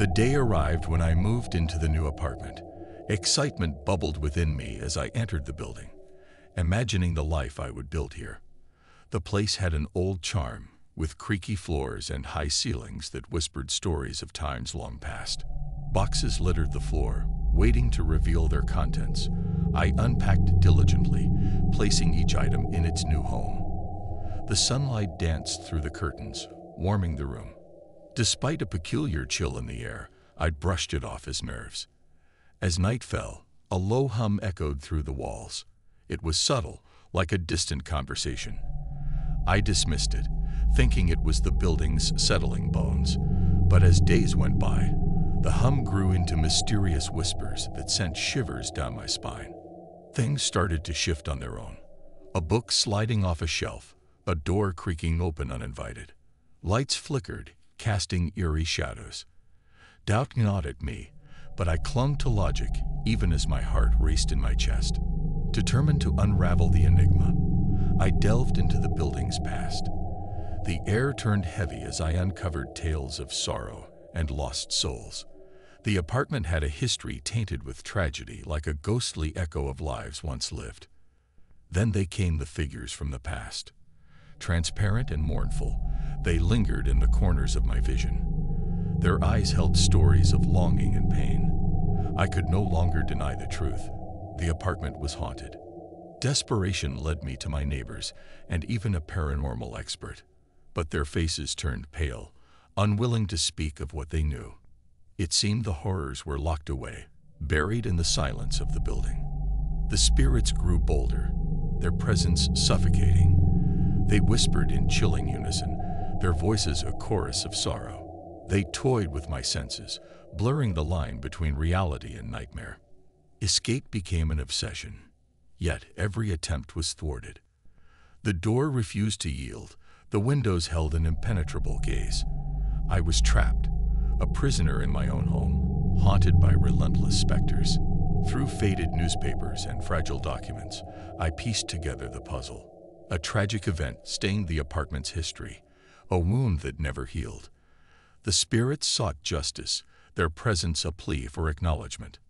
The day arrived when I moved into the new apartment. Excitement bubbled within me as I entered the building, imagining the life I would build here. The place had an old charm, with creaky floors and high ceilings that whispered stories of times long past. Boxes littered the floor, waiting to reveal their contents. I unpacked diligently, placing each item in its new home. The sunlight danced through the curtains, warming the room. Despite a peculiar chill in the air, I'd brushed it off as nerves. As night fell, a low hum echoed through the walls. It was subtle, like a distant conversation. I dismissed it, thinking it was the building's settling bones. But as days went by, the hum grew into mysterious whispers that sent shivers down my spine. Things started to shift on their own. A book sliding off a shelf, a door creaking open uninvited. Lights flickered, casting eerie shadows. Doubt gnawed at me, but I clung to logic even as my heart raced in my chest. Determined to unravel the enigma, I delved into the building's past. The air turned heavy as I uncovered tales of sorrow and lost souls. The apartment had a history tainted with tragedy, like a ghostly echo of lives once lived. Then they came the figures from the past. Transparent and mournful, they lingered in the corners of my vision. Their eyes held stories of longing and pain. I could no longer deny the truth. The apartment was haunted. Desperation led me to my neighbors and even a paranormal expert. But their faces turned pale, unwilling to speak of what they knew. It seemed the horrors were locked away, buried in the silence of the building. The spirits grew bolder, their presence suffocating. They whispered in chilling unison, their voices a chorus of sorrow. They toyed with my senses, blurring the line between reality and nightmare. Escape became an obsession, yet every attempt was thwarted. The door refused to yield, the windows held an impenetrable gaze. I was trapped, a prisoner in my own home, haunted by relentless specters. Through faded newspapers and fragile documents, I pieced together the puzzle. A tragic event stained the apartment's history, a wound that never healed. The spirits sought justice, their presence a plea for acknowledgement.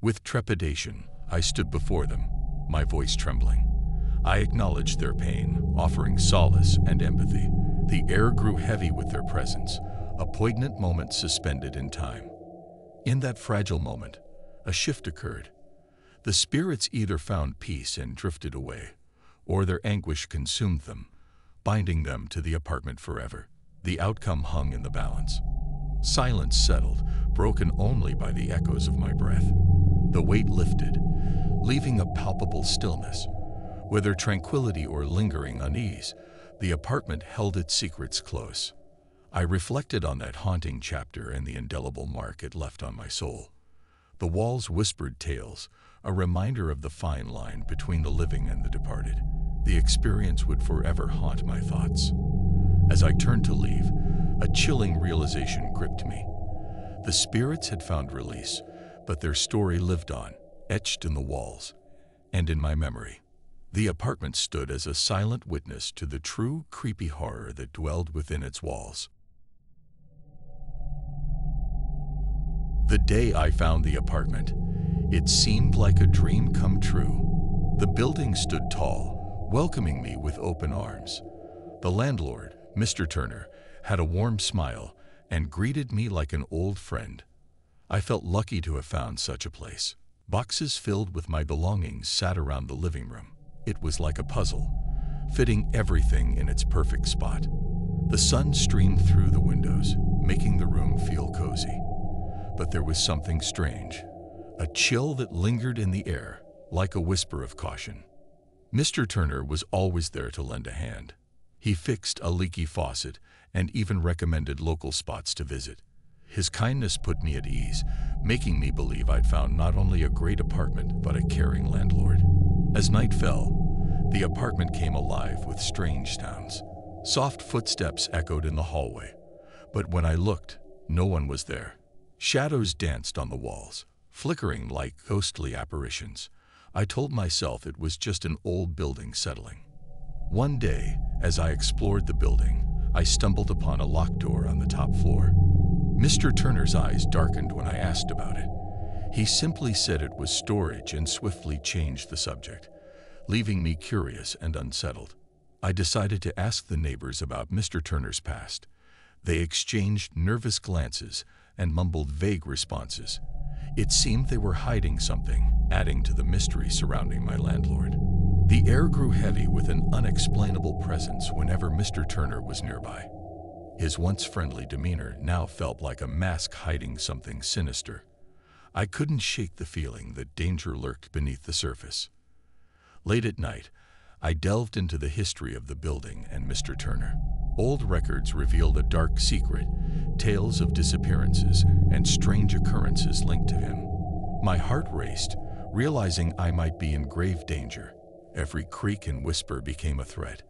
With trepidation, I stood before them, my voice trembling. I acknowledged their pain, offering solace and empathy. The air grew heavy with their presence, a poignant moment suspended in time. In that fragile moment, a shift occurred. The spirits either found peace and drifted away, or their anguish consumed them, binding them to the apartment forever. The outcome hung in the balance. Silence settled, broken only by the echoes of my breath. The weight lifted, leaving a palpable stillness. Whether tranquility or lingering unease, the apartment held its secrets close. I reflected on that haunting chapter and the indelible mark it left on my soul. The walls whispered tales, a reminder of the fine line between the living and the departed. The experience would forever haunt my thoughts. As I turned to leave, a chilling realization gripped me. The spirits had found release, but their story lived on, etched in the walls and in my memory. The apartment stood as a silent witness to the true creepy horror that dwelled within its walls. The day I found the apartment, it seemed like a dream come true. The building stood tall, welcoming me with open arms. The landlord, Mr. Turner, had a warm smile and greeted me like an old friend. I felt lucky to have found such a place. Boxes filled with my belongings sat around the living room. It was like a puzzle, fitting everything in its perfect spot. The sun streamed through the windows, making the room feel cozy. But there was something strange, a chill that lingered in the air, like a whisper of caution. Mr. Turner was always there to lend a hand. He fixed a leaky faucet and even recommended local spots to visit. His kindness put me at ease, making me believe I'd found not only a great apartment, but a caring landlord. As night fell, the apartment came alive with strange sounds. Soft footsteps echoed in the hallway, but when I looked, no one was there. Shadows danced on the walls, flickering like ghostly apparitions. I told myself it was just an old building settling. One day, as I explored the building, I stumbled upon a locked door on the top floor. Mr. Turner's eyes darkened when I asked about it. He simply said it was storage and swiftly changed the subject, leaving me curious and unsettled. I decided to ask the neighbors about Mr. Turner's past. They exchanged nervous glances and mumbled vague responses. It seemed they were hiding something, adding to the mystery surrounding my landlord. The air grew heavy with an unexplainable presence whenever Mr. Turner was nearby. His once friendly demeanor now felt like a mask hiding something sinister. I couldn't shake the feeling that danger lurked beneath the surface. Late at night, I delved into the history of the building and Mr. Turner. Old records revealed a dark secret, tales of disappearances, and strange occurrences linked to him. My heart raced, realizing I might be in grave danger. Every creak and whisper became a threat.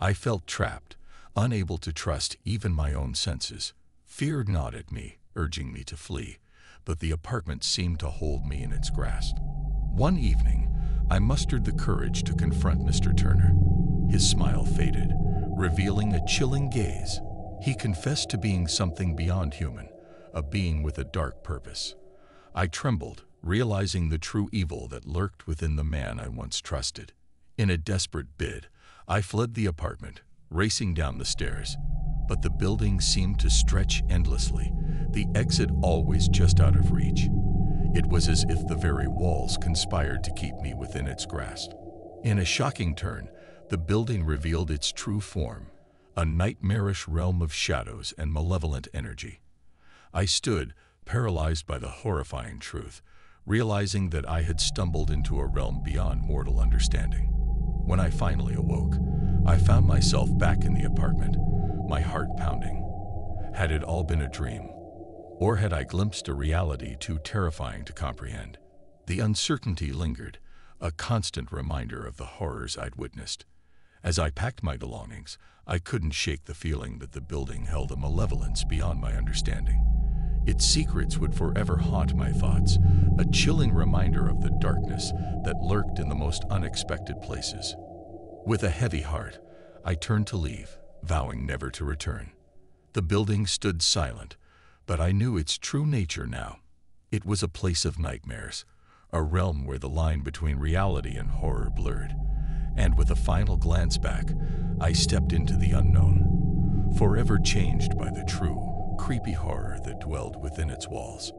I felt trapped, unable to trust even my own senses. Fear gnawed at me, urging me to flee, but the apartment seemed to hold me in its grasp. One evening, I mustered the courage to confront Mr. Turner. His smile faded, revealing a chilling gaze. He confessed to being something beyond human, a being with a dark purpose. I trembled, realizing the true evil that lurked within the man I once trusted. In a desperate bid, I fled the apartment, racing down the stairs. But the building seemed to stretch endlessly, the exit always just out of reach. It was as if the very walls conspired to keep me within its grasp. In a shocking turn, the building revealed its true form, a nightmarish realm of shadows and malevolent energy. I stood, paralyzed by the horrifying truth, realizing that I had stumbled into a realm beyond mortal understanding. When I finally awoke, I found myself back in the apartment, my heart pounding. Had it all been a dream? Or had I glimpsed a reality too terrifying to comprehend? The uncertainty lingered, a constant reminder of the horrors I'd witnessed. As I packed my belongings, I couldn't shake the feeling that the building held a malevolence beyond my understanding. Its secrets would forever haunt my thoughts, a chilling reminder of the darkness that lurked in the most unexpected places. With a heavy heart, I turned to leave, vowing never to return. The building stood silent, but I knew its true nature now. It was a place of nightmares, a realm where the line between reality and horror blurred and with a final glance back, I stepped into the unknown, forever changed by the true, creepy horror that dwelled within its walls.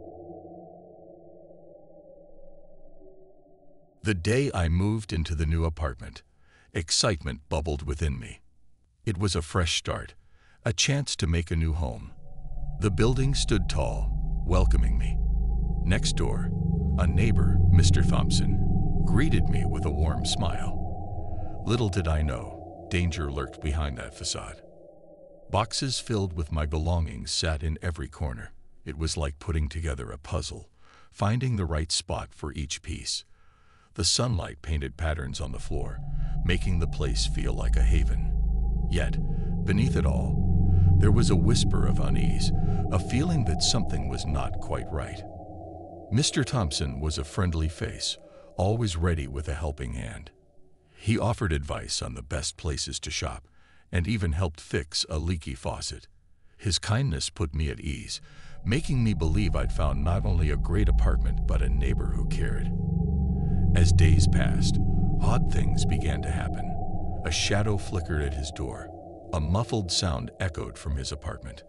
The day I moved into the new apartment, excitement bubbled within me. It was a fresh start, a chance to make a new home. The building stood tall, welcoming me. Next door, a neighbor, Mr. Thompson, greeted me with a warm smile. Little did I know, danger lurked behind that facade. Boxes filled with my belongings sat in every corner. It was like putting together a puzzle, finding the right spot for each piece. The sunlight painted patterns on the floor, making the place feel like a haven. Yet, beneath it all, there was a whisper of unease, a feeling that something was not quite right. Mr. Thompson was a friendly face, always ready with a helping hand. He offered advice on the best places to shop and even helped fix a leaky faucet. His kindness put me at ease, making me believe I'd found not only a great apartment but a neighbor who cared. As days passed, odd things began to happen. A shadow flickered at his door. A muffled sound echoed from his apartment.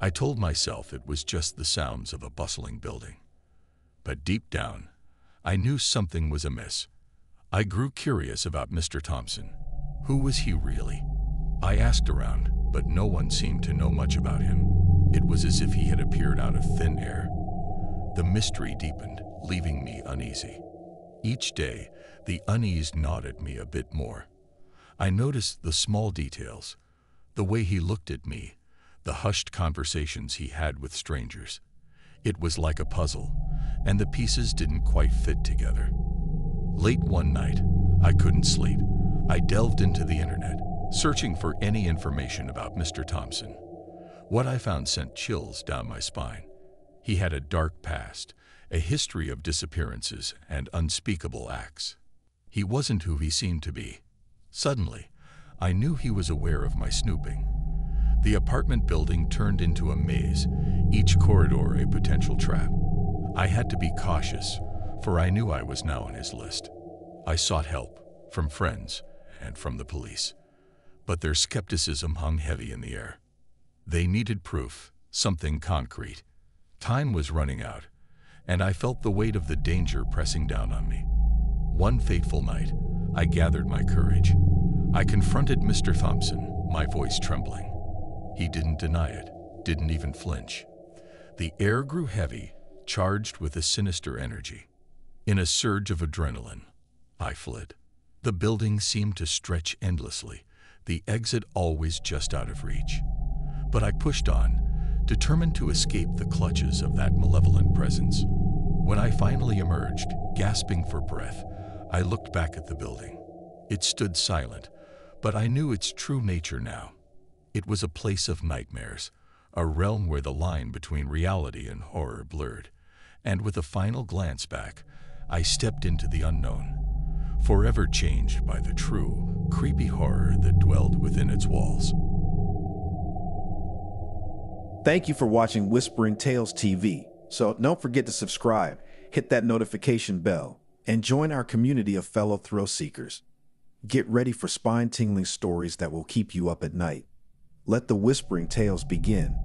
I told myself it was just the sounds of a bustling building. But deep down, I knew something was amiss. I grew curious about Mr. Thompson. Who was he really? I asked around, but no one seemed to know much about him. It was as if he had appeared out of thin air. The mystery deepened, leaving me uneasy. Each day, the unease gnawed at me a bit more. I noticed the small details, the way he looked at me, the hushed conversations he had with strangers. It was like a puzzle, and the pieces didn't quite fit together. Late one night, I couldn't sleep. I delved into the internet, searching for any information about Mr. Thompson. What I found sent chills down my spine. He had a dark past, a history of disappearances and unspeakable acts. He wasn't who he seemed to be. Suddenly, I knew he was aware of my snooping. The apartment building turned into a maze, each corridor a potential trap. I had to be cautious, for I knew I was now on his list. I sought help from friends and from the police, but their skepticism hung heavy in the air. They needed proof, something concrete. Time was running out, and I felt the weight of the danger pressing down on me. One fateful night, I gathered my courage. I confronted Mr. Thompson, my voice trembling. He didn't deny it, didn't even flinch. The air grew heavy, charged with a sinister energy. In a surge of adrenaline, I fled. The building seemed to stretch endlessly, the exit always just out of reach. But I pushed on, determined to escape the clutches of that malevolent presence. When I finally emerged, gasping for breath, I looked back at the building. It stood silent, but I knew its true nature now. It was a place of nightmares, a realm where the line between reality and horror blurred. And with a final glance back, I stepped into the unknown, forever changed by the true, creepy horror that dwelled within its walls. Thank you for watching Whispering Tales TV. So don't forget to subscribe, hit that notification bell, and join our community of fellow thrill seekers. Get ready for spine tingling stories that will keep you up at night. Let the Whispering Tales begin.